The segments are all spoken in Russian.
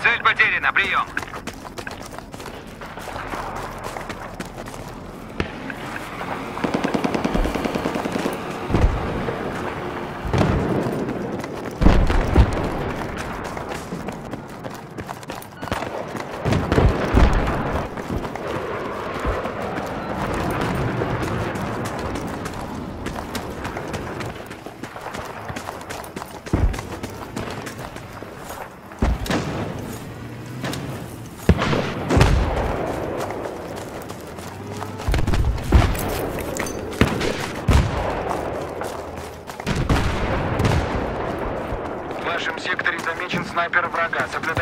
Цель потеряна. Прием. В вашем секторе замечен снайпер врага. Соблюдайте осторожность.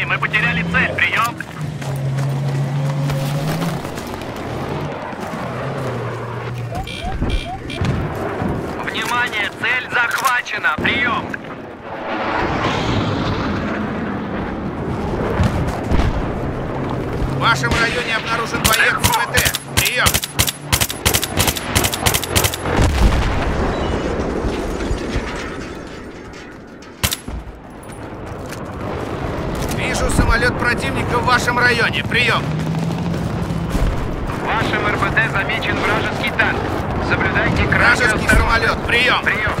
Внимание, мы потеряли цель. Прием. Внимание, цель захвачена. Прием. В вашем районе обнаружен боец СВТ. Прием! Вижу самолет противника в вашем районе. Прием! В вашем РБТ замечен вражеский танк. Соблюдайте крайнюю Вражеский самолет. Прием! Прием.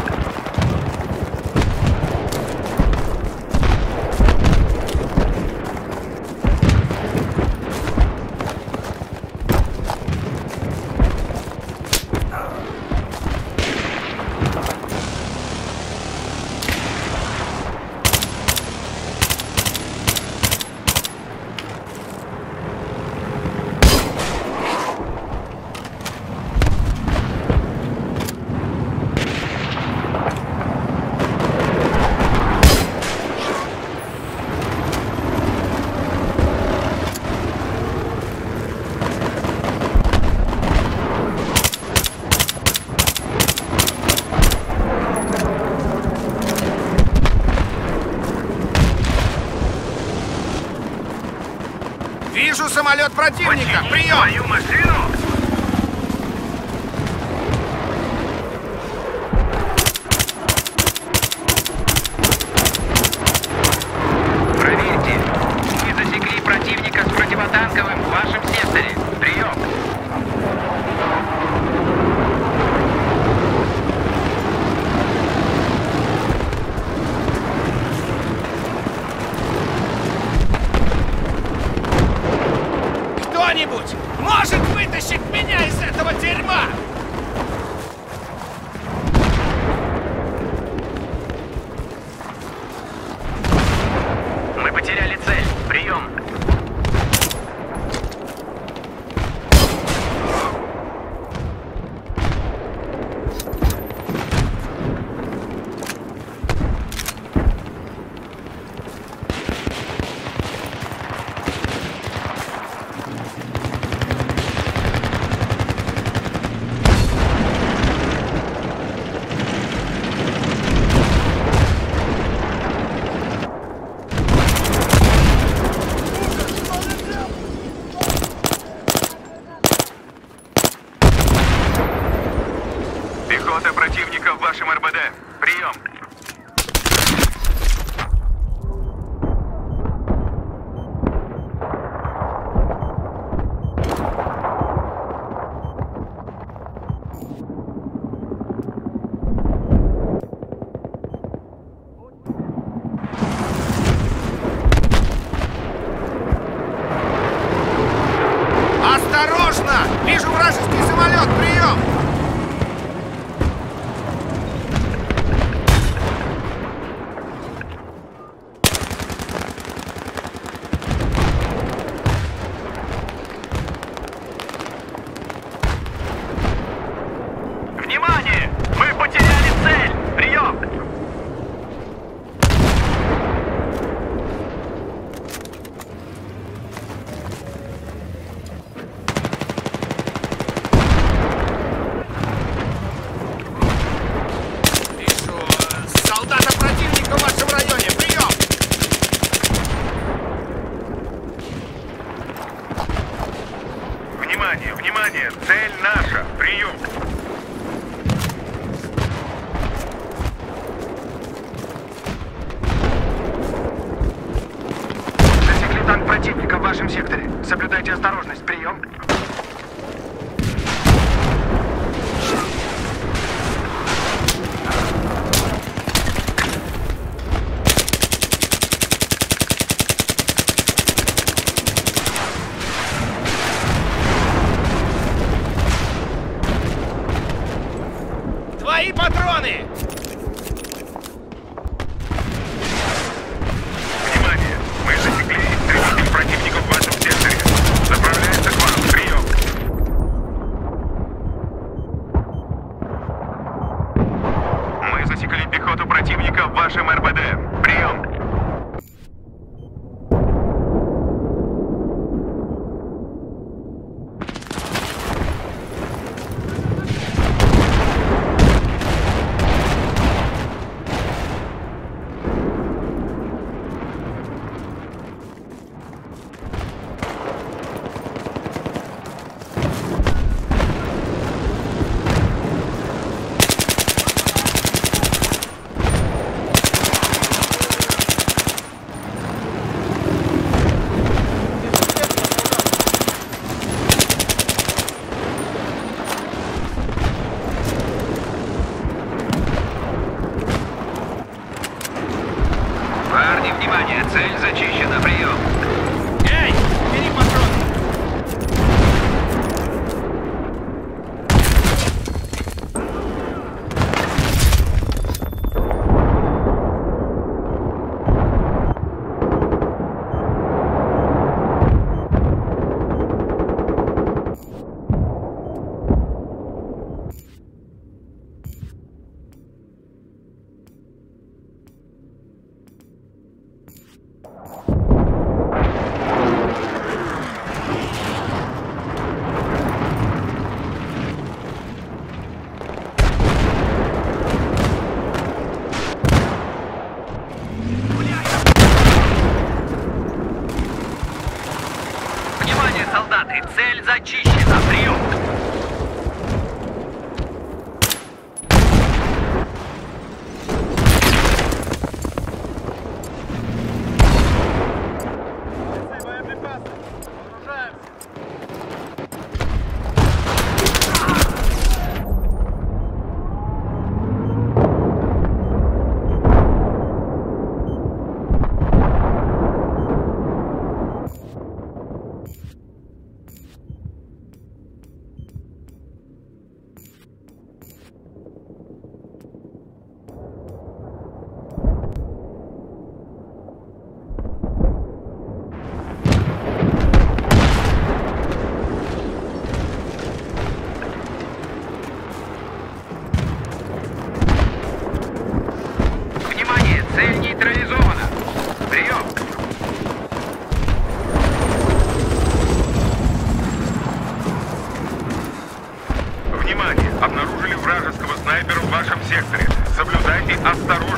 Самолет противника! Прием! Твою машину! Парни, внимание, цель зачищена, прием. Секторе. Соблюдайте осторожность.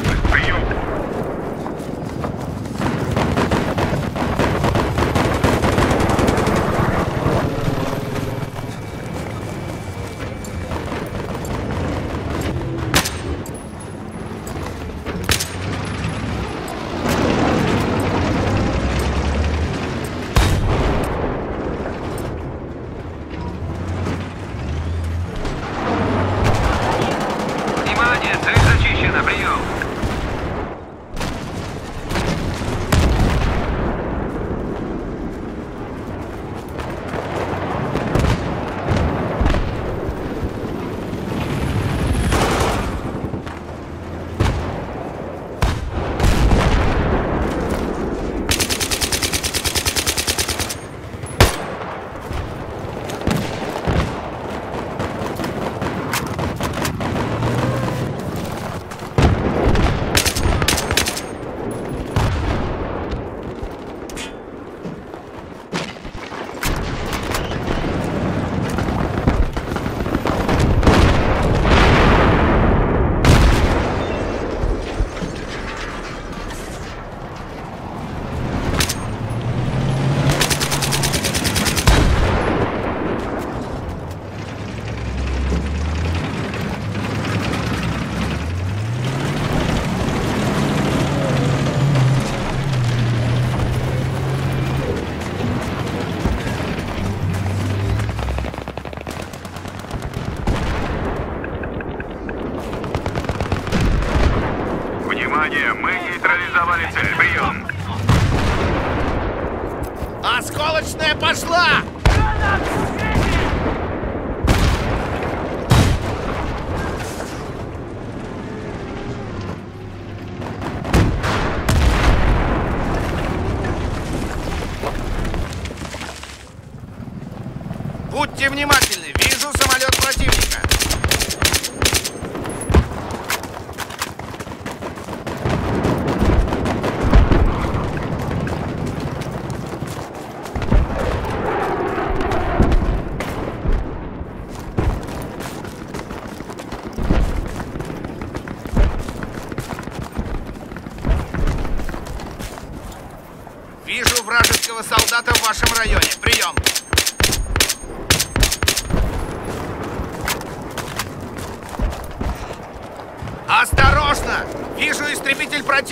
Будьте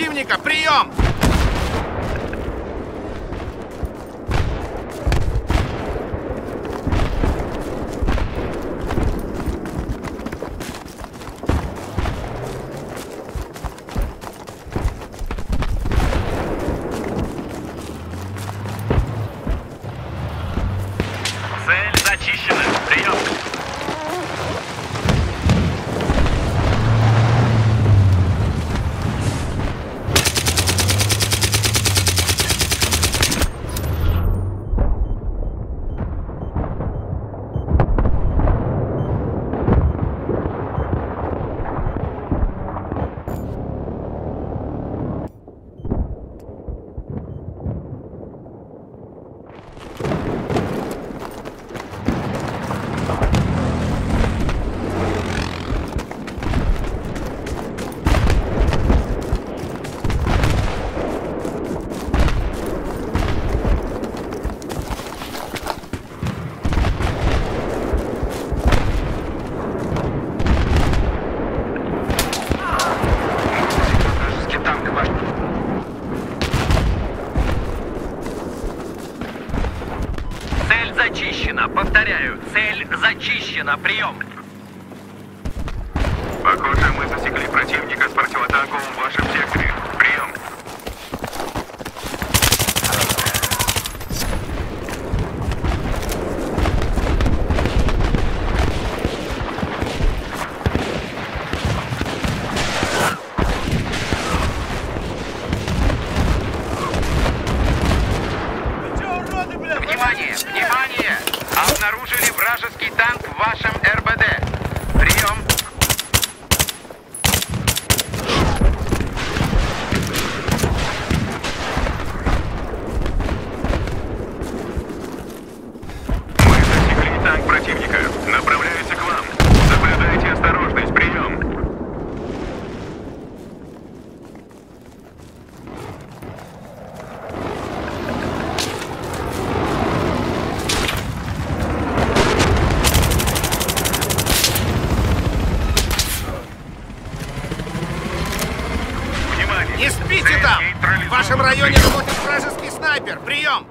противника! Прием! Цель зачищена. Прием. Цель зачищена. Прием. Похоже, мы засекли противника с противотанковым в вашем секторе. Прием. Внимание! Внимание! Обнаружили вражеский танк в вашем РБД. Прием. Мы засекли танк противника. Направляется к вам. Соблюдайте осторожность. Прием. Внимание! Не спите Цель там! В нейтрализована. вашем районе Прием. работает вражеский снайпер! Прием!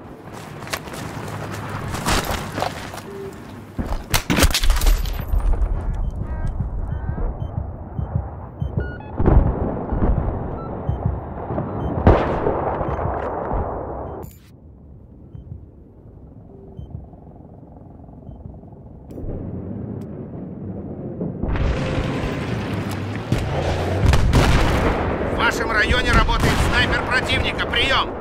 В вашем районе работает снайпер противника! Прием!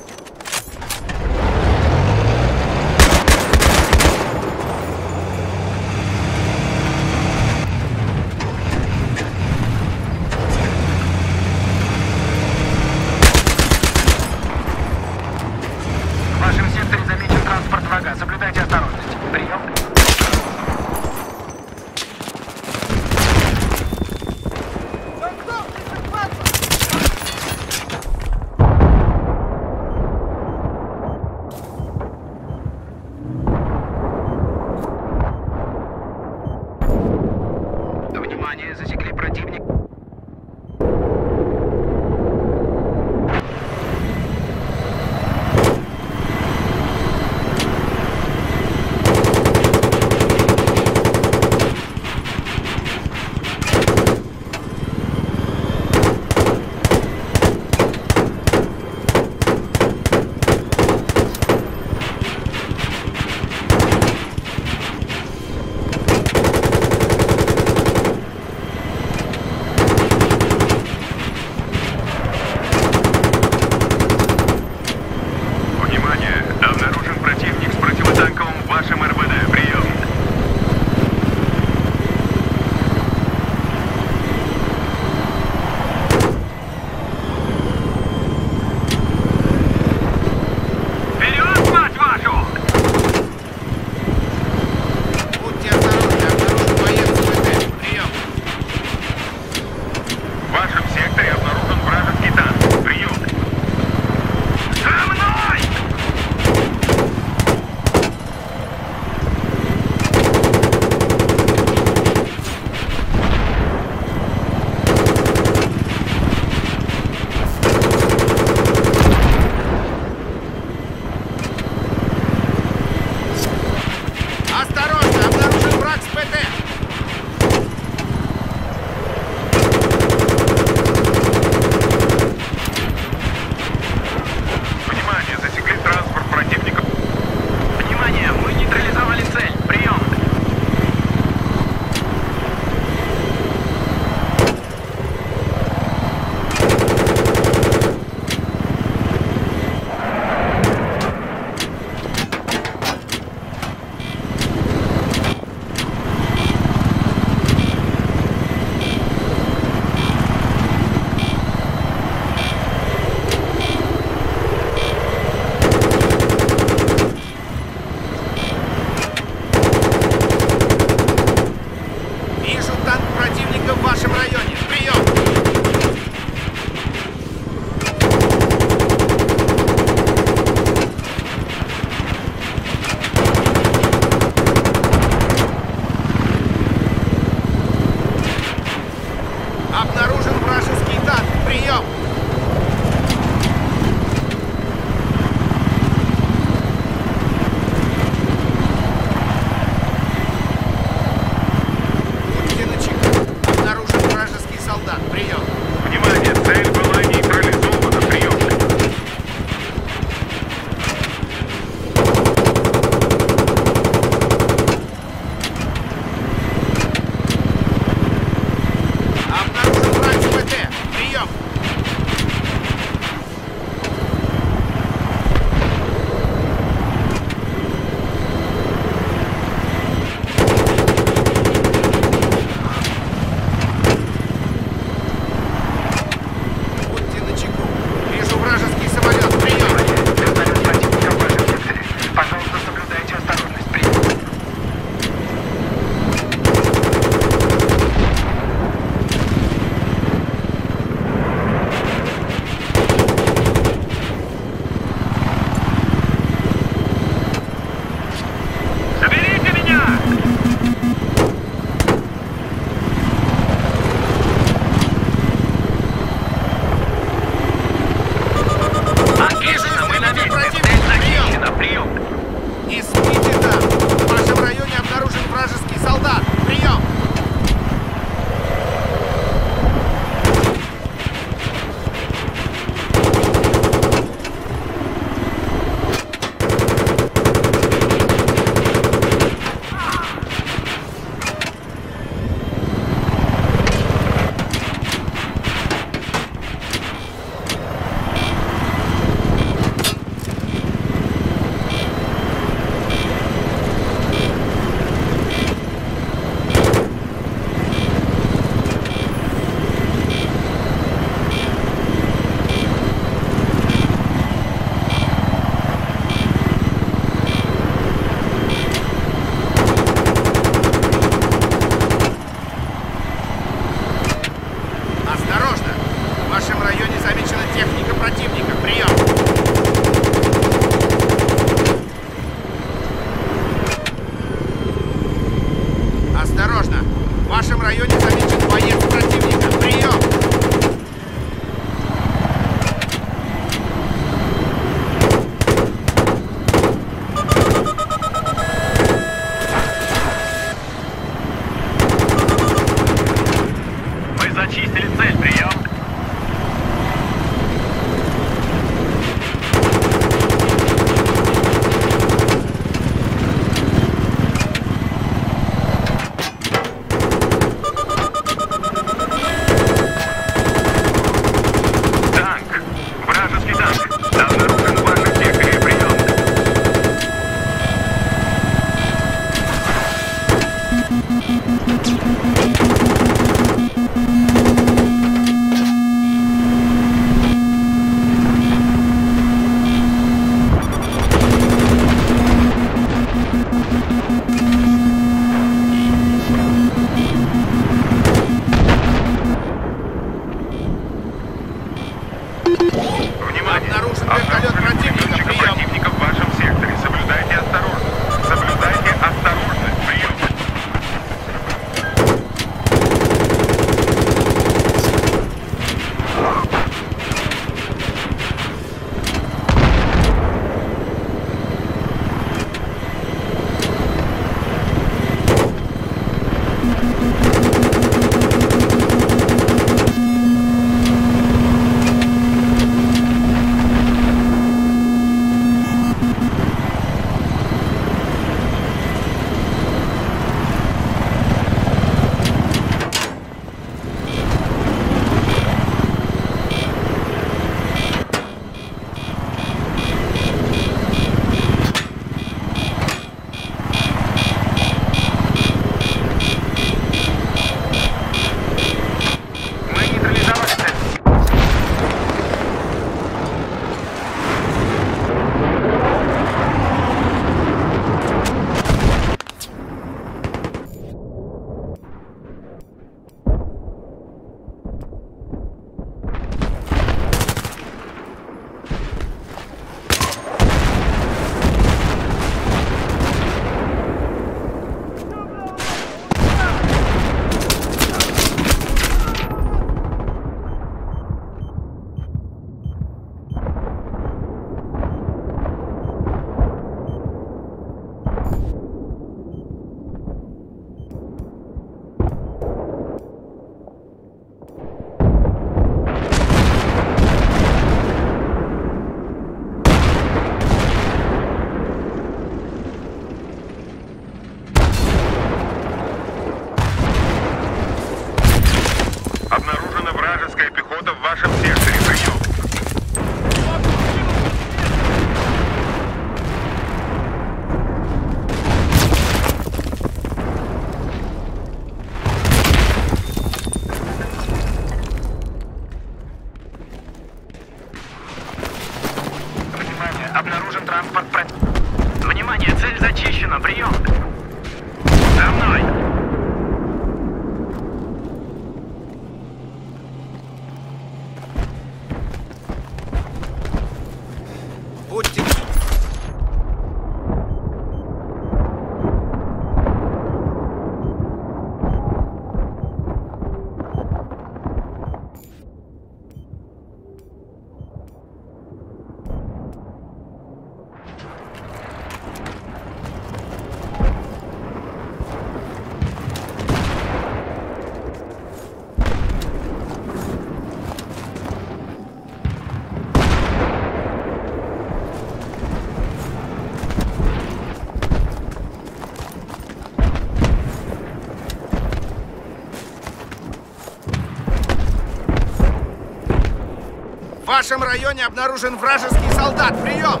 вашем районе обнаружен вражеский солдат. Прием!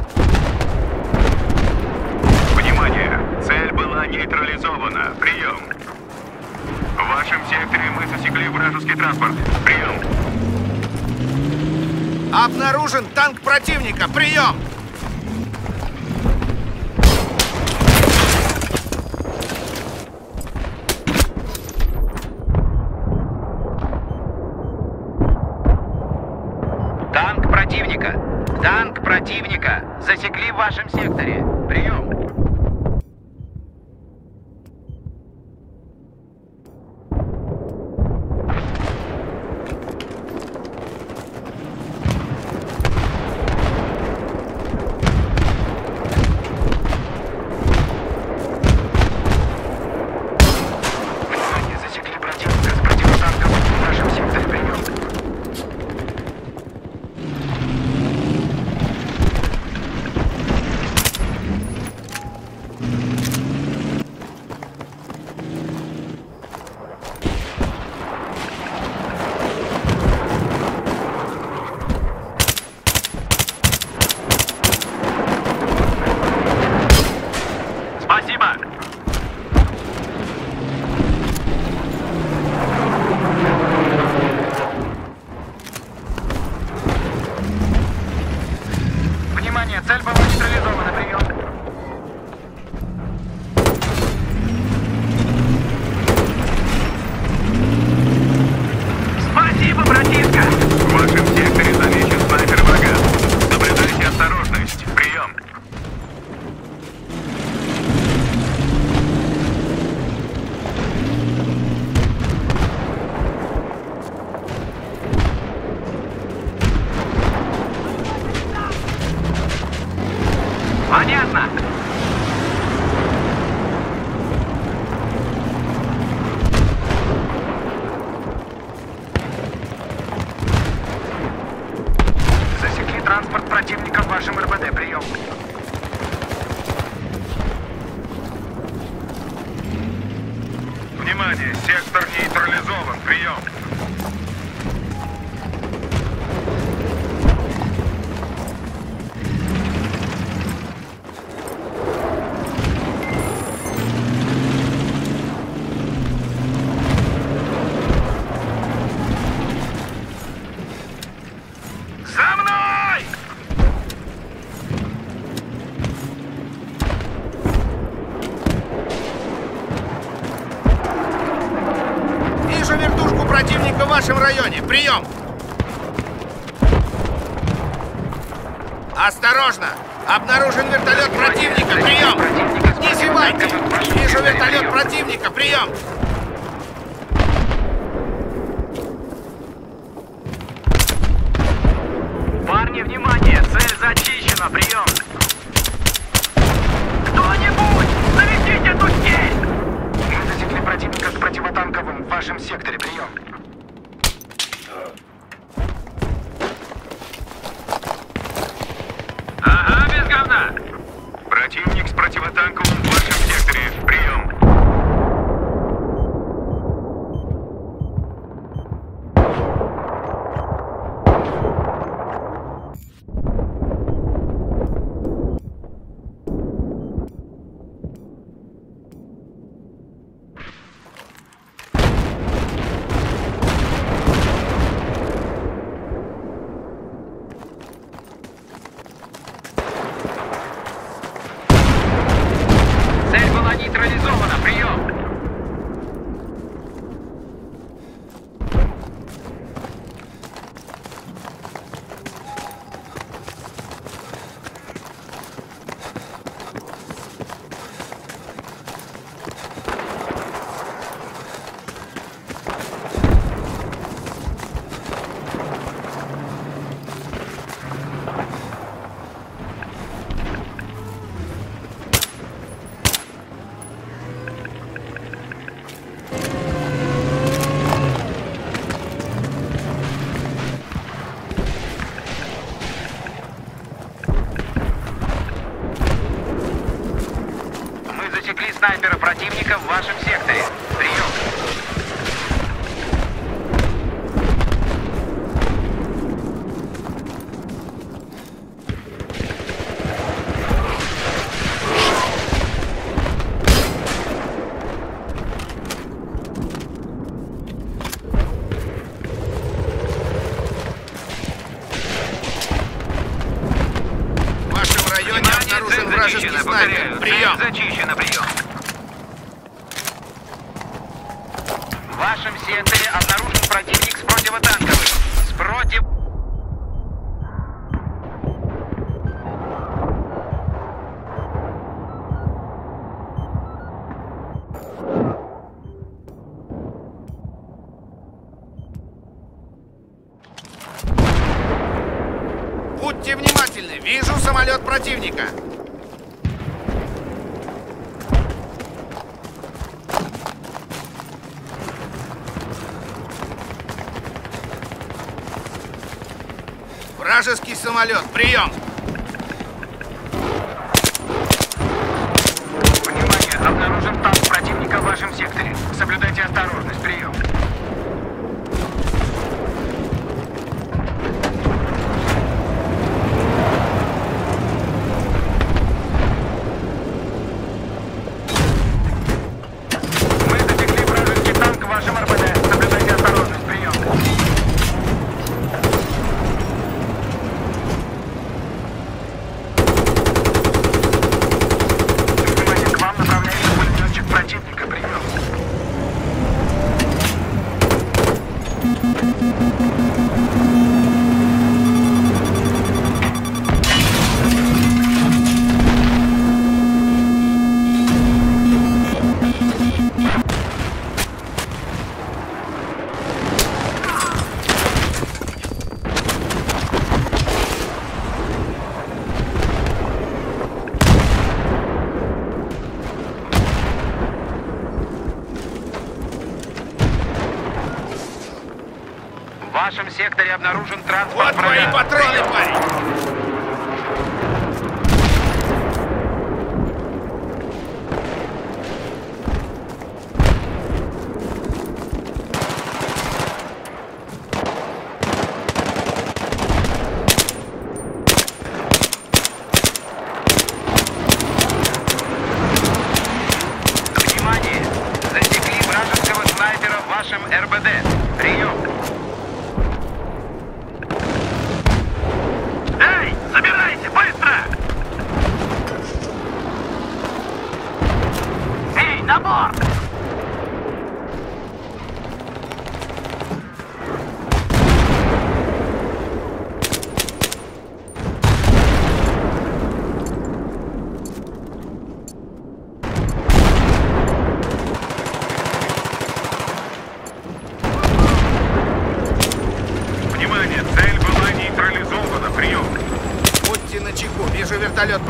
Внимание! Цель была нейтрализована. Прием! В вашем секторе мы засекли вражеский транспорт. Прием! Обнаружен танк противника. Прием! нашем районе. Прием! Осторожно! Обнаружен вертолет противника. Прием! Не сбивайте! Вижу вертолет противника. Прием! самолет. Прием!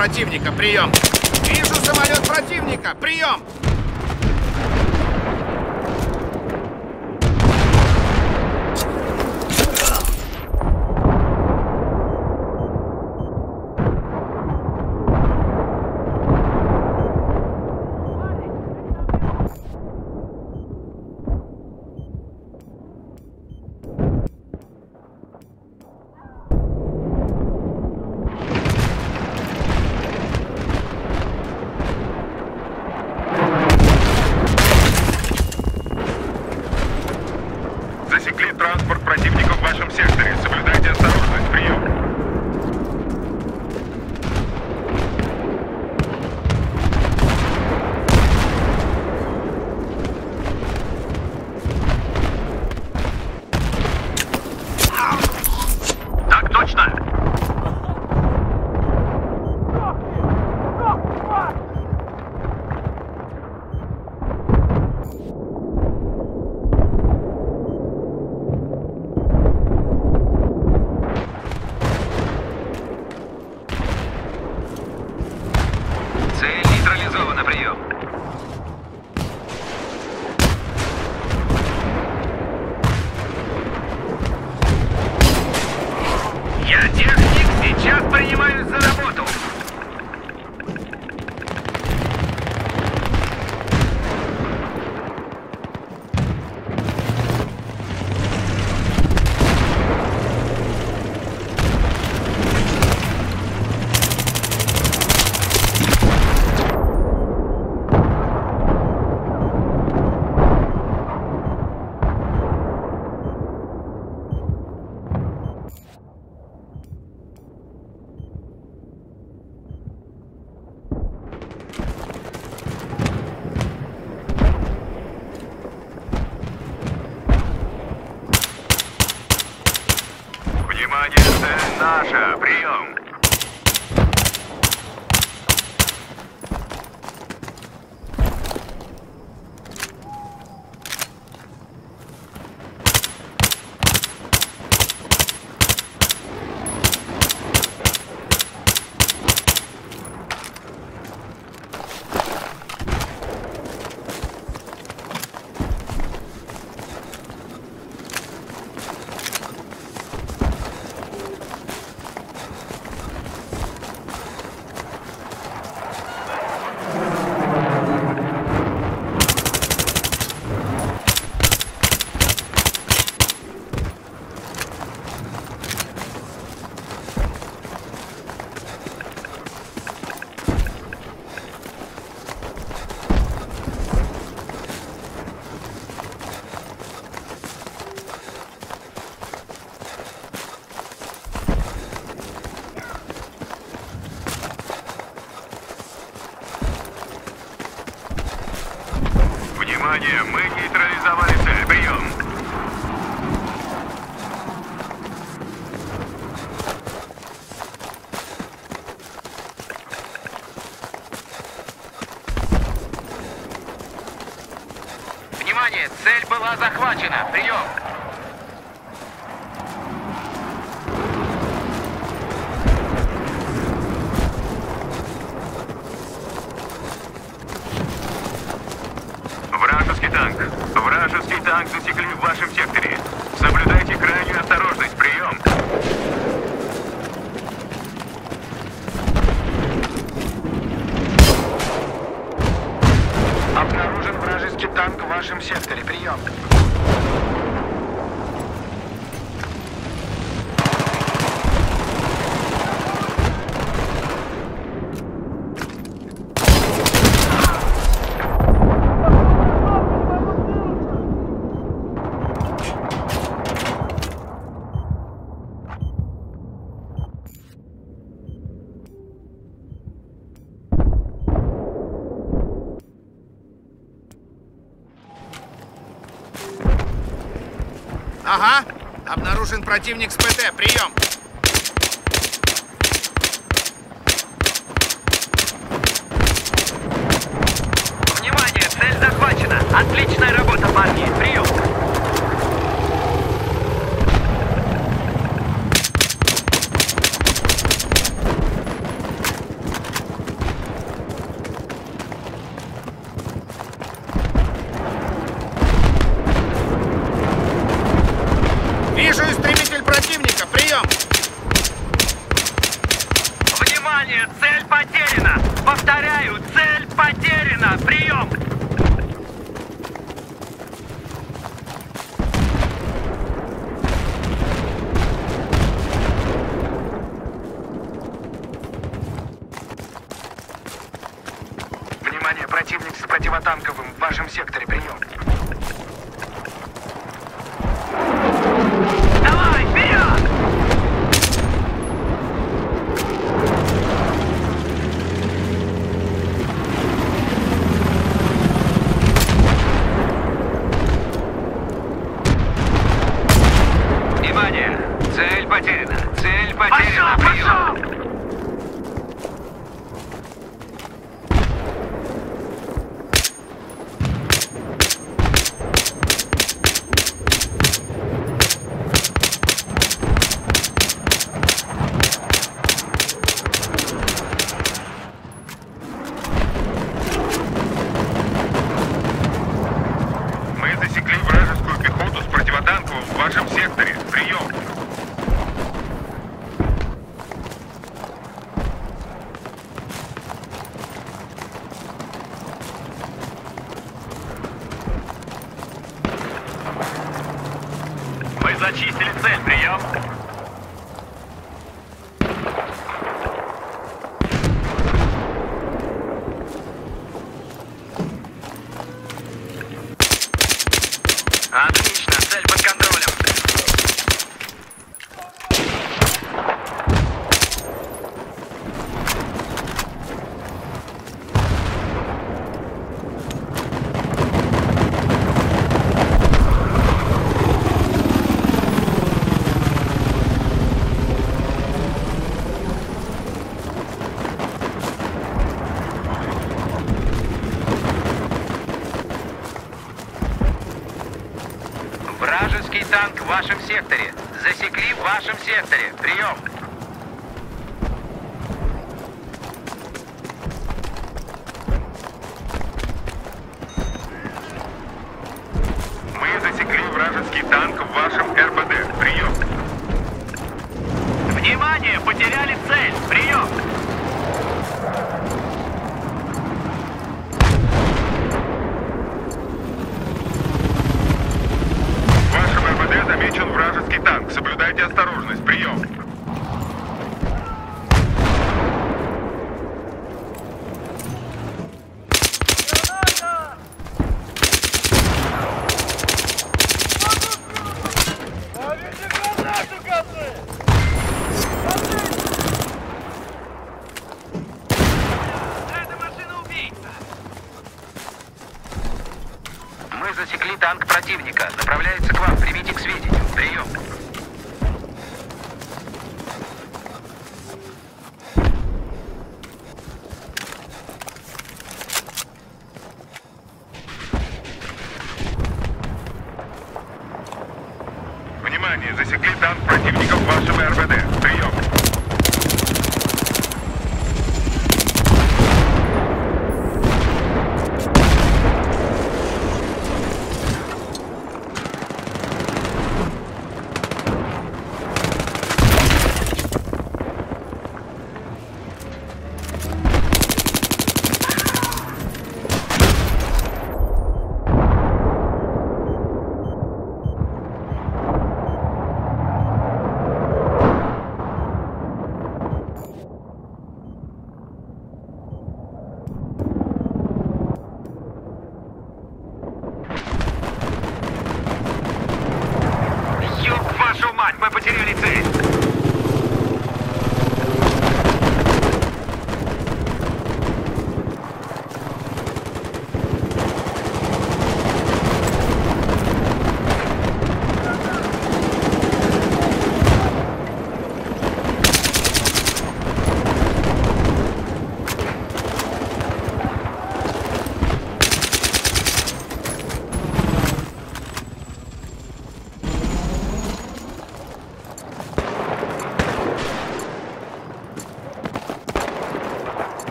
противника, прием! Вижу самолет противника, прием! Саша, привет. машина, прием! Вражеский танк! Вражеский танк засекли в вашем секторе! Соблюдайте крайнюю осторожность, прием! Обнаружен вражеский танк в вашем секторе, прием! противник с ПТ, прием! 快撤 секторе. Засекли в вашем секторе. Осторожность. Прием.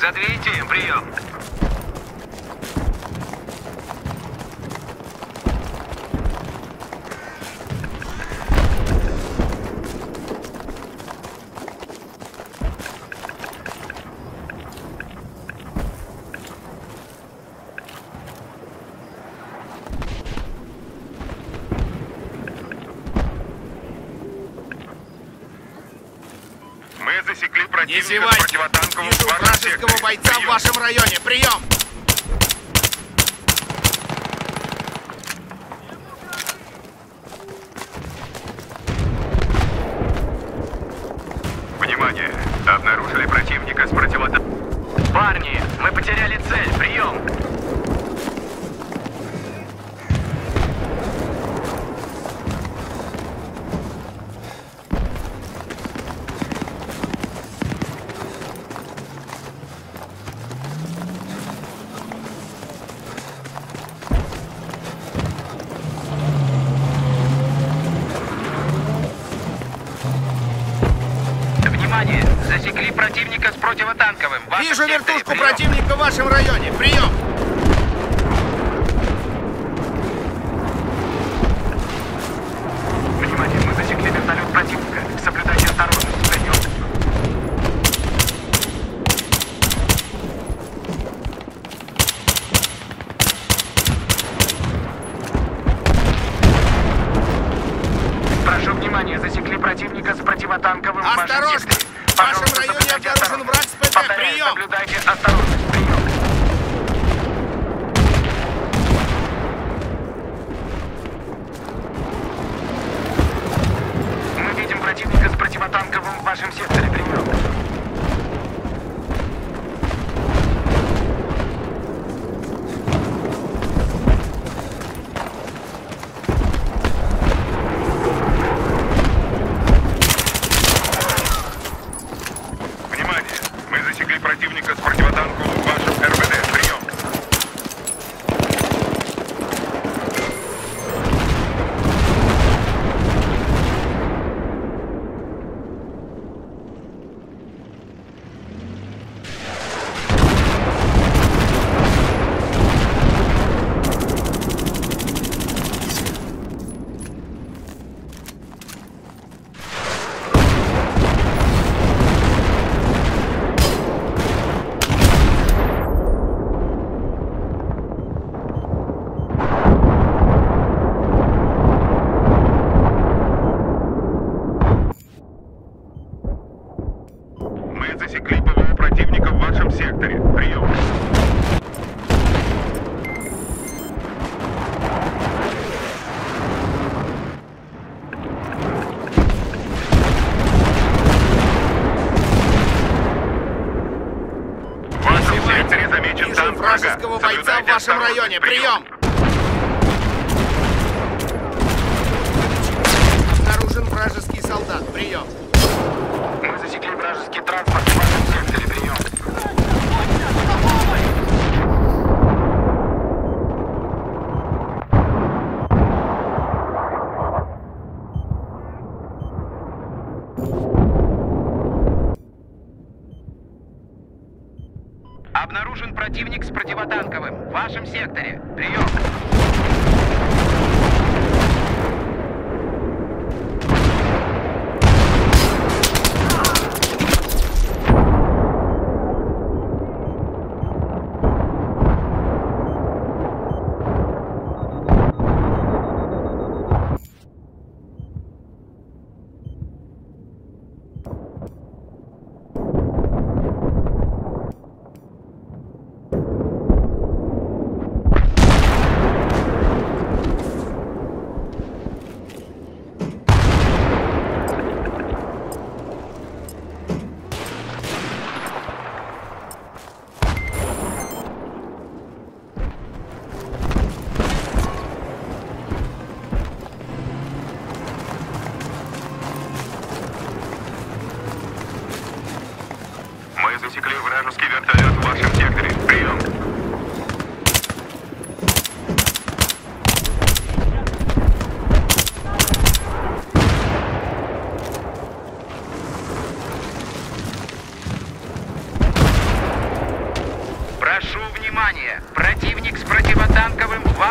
за 207, прием. вражеского бойца в вашем районе. Прием! противника с противотанковым. Ваша Вижу вертушку противника в вашем районе. Прием! врага. вражеского бойца в вашем районе. Прием!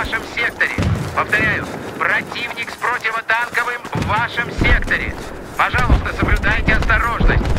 вашем секторе. Повторяю, противник с противотанковым в вашем секторе. Пожалуйста, соблюдайте осторожность.